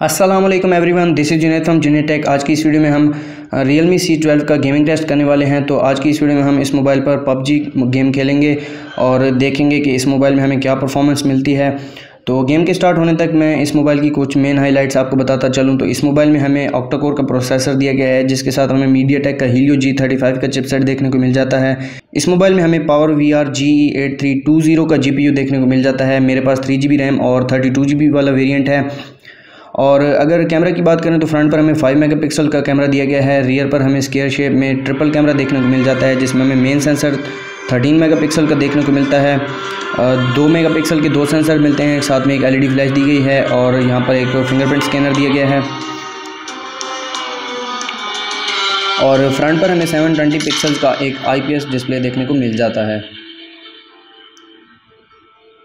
Aslam everyone this is Junaid from Junaid tech आज की इस वीडियो में हम रियल मी सी ट्वेल्व का गेमिंग टेस्ट करने वाले हैं। तो आज की इस वीडियो में हम इस मोबाइल पर पबजी गेम खेलेंगे और देखेंगे कि इस मोबाइल में हमें क्या परफॉर्मेंस मिलती है। तो गेम के स्टार्ट होने तक मैं इस मोबाइल की कुछ मेन हाइलाइट्स आपको बताता चलूँ। तो इस मोबाइल में हमें ऑक्टाकोर का प्रोसेसर दिया गया है, जिसके साथ हमें मीडिया टेक का हीलियो जी थर्टी फाइव का चिपसेट देखने को मिल जाता है। इस मोबाइल में हमें power V R G eight three two zero का जी पी यू देखने को मिल जाता है। मेरे पास थ्री जी बी रैम और थर्टी टू जी बी वाला वेरियंट है। और अगर कैमरा की बात करें तो फ्रंट पर हमें 5 मेगापिक्सल का कैमरा दिया गया है रियर पर हमें स्केयर शेप में ट्रिपल कैमरा देखने को मिल जाता है, जिसमें हमें मेन सेंसर 13 मेगापिक्सल का देखने को मिलता है। दो मेगापिक्सल के दो सेंसर मिलते हैं, साथ में एक एलईडी फ्लैश दी गई है और यहाँ पर एक फिंगरप्रिंट स्कैनर दिया गया है। और फ्रंट पर हमें 720 पिक्सल का एक आईपीएस डिस्प्ले देखने को मिल जाता है।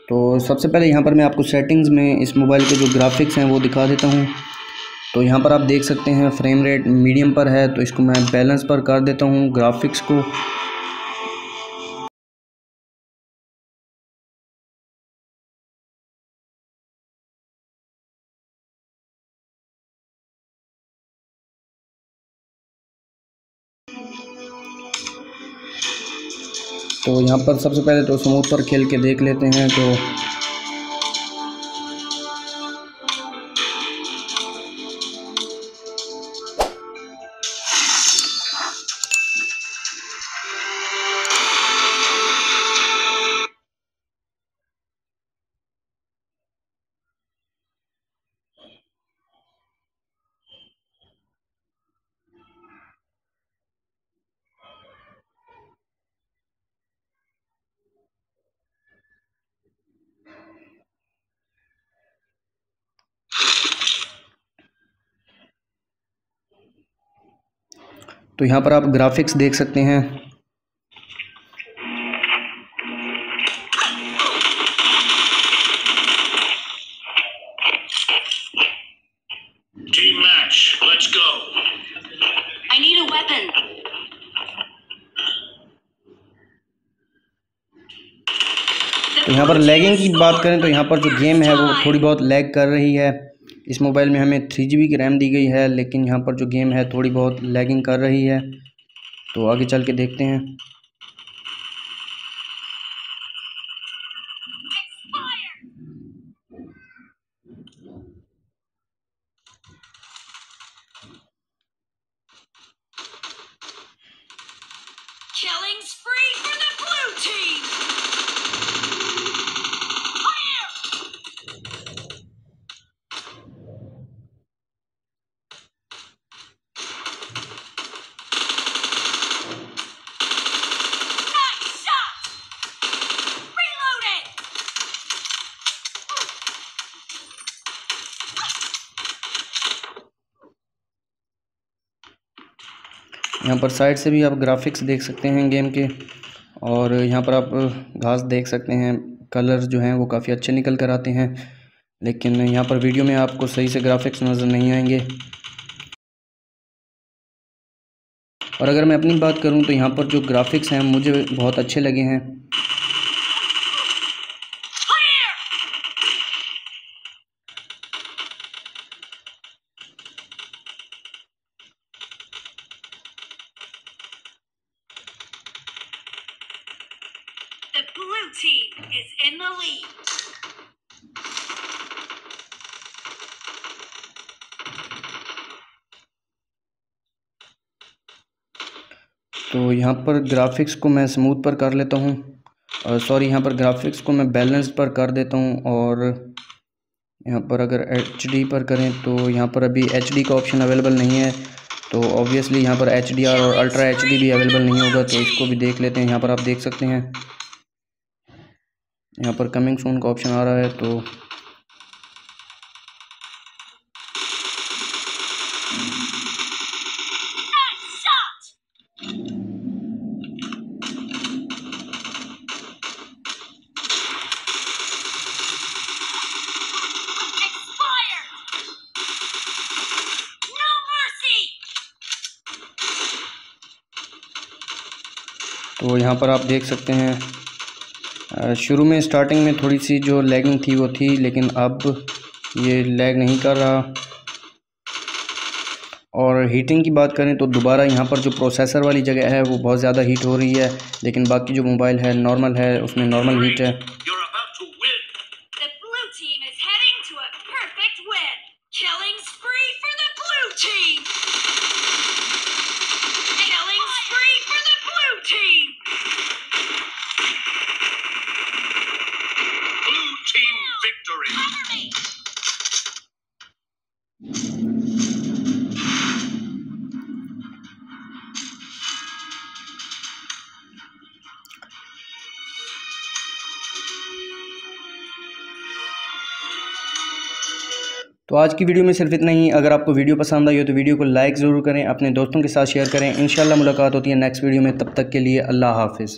तो सबसे पहले यहाँ पर मैं आपको सेटिंग्स में इस मोबाइल के जो ग्राफिक्स हैं वो दिखा देता हूँ। तो यहाँ पर आप देख सकते हैं फ्रेम रेट मीडियम पर है तो इसको मैं बैलेंस पर कर देता हूँ ग्राफिक्स को। तो यहाँ पर सबसे पहले तो स्मूथ पर खेल के देख लेते हैं तो तो यहाँ पर आप ग्राफिक्स देख सकते हैं. तो यहाँ पर लैगिंग की बात करें तो यहाँ पर जो गेम है वो थोड़ी बहुत लैग कर रही है। इस मोबाइल में हमें थ्री जी की रैम दी गई है, लेकिन यहाँ पर जो गेम है थोड़ी बहुत लैगिंग कर रही है। तो आगे चल के देखते हैं। यहाँ पर साइड से भी आप ग्राफिक्स देख सकते हैं गेम के और यहाँ पर आप घास देख सकते हैं, कलर जो हैं वो काफ़ी अच्छे निकल कर आते हैं, लेकिन यहाँ पर वीडियो में आपको सही से ग्राफिक्स नज़र नहीं आएँगे। और अगर मैं अपनी बात करूँ तो यहाँ पर जो ग्राफिक्स हैं मुझे बहुत अच्छे लगे हैं Fire! The blue team is in the lead. तो यहाँ पर ग्राफिक्स को मैं स्मूथ पर कर लेता हूँ। सॉरी यहाँ पर ग्राफिक्स को मैं बैलेंस पर कर देता हूँ और यहाँ पर अगर एचडी पर करें तो यहाँ पर अभी एचडी का ऑप्शन अवेलेबल नहीं है। तो ऑब्वियसली यहाँ पर एचडीआर और अल्ट्रा एचडी भी अवेलेबल नहीं होगा तो इसको भी देख लेते हैं। यहाँ पर आप देख सकते हैं। यहाँ पर कमिंग सून का ऑप्शन आ रहा है तो! तो यहाँ पर आप देख सकते हैं शुरू में स्टार्टिंग में थोड़ी सी जो लैगिंग थी वो थी, लेकिन अब ये लैग नहीं कर रहा। और हीटिंग की बात करें तो दोबारा यहाँ पर जो प्रोसेसर वाली जगह है, वो बहुत ज़्यादा हीट हो रही है, लेकिन बाकी जो मोबाइल है नॉर्मल है, उसमें नॉर्मल हीट है। तो आज की वीडियो में सिर्फ़ इतना ही। अगर आपको वीडियो पसंद आई हो तो वीडियो को लाइक ज़रूर करें, अपने दोस्तों के साथ शेयर करें। इन मुलाकात होती है नेक्स्ट वीडियो में। तब तक के लिए अल्लाह हाफिज़।